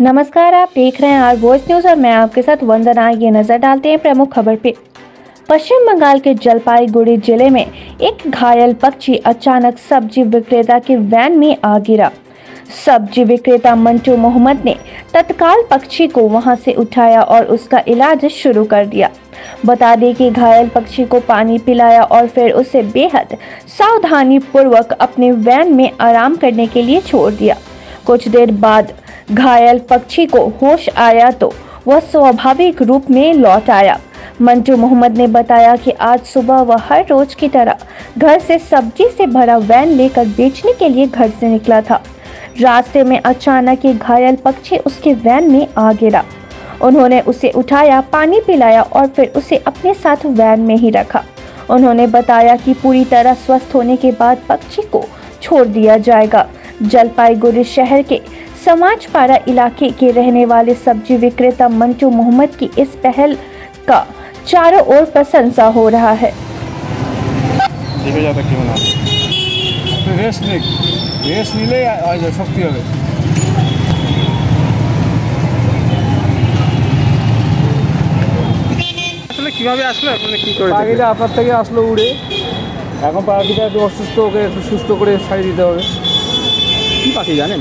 नमस्कार, आप देख रहे हैं आर वॉइस न्यूज़ और मैं आपके साथ वंदना। ये नज़र डालते हैं प्रमुख खबर पे। पश्चिम बंगाल के जलपाईगुड़ी ज़िले में एक घायल पक्षी अचानक सब्ज़ी विक्रेता के वैन में आ गिरा। सब्ज़ी विक्रेता मंटू मोहम्मद ने तत्काल पक्षी को वहाँ से उठाया और उसका इलाज शुरू कर दिया। बता दें कि घायल पक्षी को पानी पिलाया और फिर उसे बेहद सावधानी पूर्वक अपने वैन में आराम करने के लिए छोड़ दिया। कुछ देर बाद घायल पक्षी को होश आया तो वह स्वाभाविक रूप में लौट आया। मंजू मोहम्मद ने बताया कि आज सुबह वह हर रोज की तरह घर से सब्ज़ी से भरा वैन लेकर बेचने के लिए घर से निकला था। रास्ते में अचानक एक घायल पक्षी उसके वैन में आ गिरा। उन्होंने उसे उठाया, पानी पिलाया और फिर उसे अपने साथ वैन में ही रखा। उन्होंने बताया कि पूरी तरह स्वस्थ होने के बाद पक्षी को छोड़ दिया जाएगा। जलपाईगुड़ी शहर के समाजपाड़ा इलाके के रहने वाले सब्जी विक्रेता मंटू मोहम्मद की इस पहल का चारों ओर प्रशंसा हो रहा है দেখে যাতে কেমন আছে একটু রেস্ট নিক রেস্ট নিলেই হয়ে যায় শক্তি হবে আসলে কিভাবে আসলো আপনারা কি করে পাখিটা দেখলেন? আপনার থেকে আসলো উড়ে এখন পাখিটা একটু অসুস্থ ওকে একটু সুস্থ করে ছাড়িয়ে দিতে হবে কি পাখি জানেন?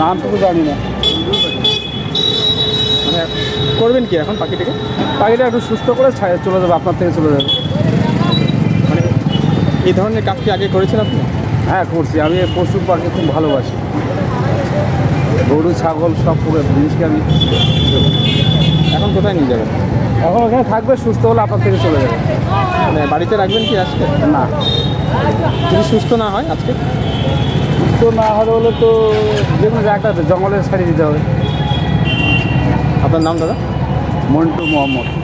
নাম তো জানি না। মানে করবেন কি এখন পাখিটাকে? পাখিটা একটু সুস্থ করে চলে যাবে আপনার থেকে চলে যাবে। মানে এই ধরনের কাজ কি আগে করেছেন আপনি? হ্যাঁ করছি। আমি পশু পাখি খুব ভালোবাসি। গরু ছাগল সব জিনিসকে আমি এখন কোথায় নিয়ে যাবেন? এখন ওখানে থাকবে সুস্থ হলে আপনার থেকে চলে যাবে। মানে বাড়িতে রাখবেন কি আজকে? না। যদি সুস্থ না হয় আজকে? তো না হলে হলে তো যে কোনো জায়গাটা জঙ্গলে ছাড়িয়ে দিতে হবে। আপনার নাম দাদা? মন্টু মোহাম্মদ।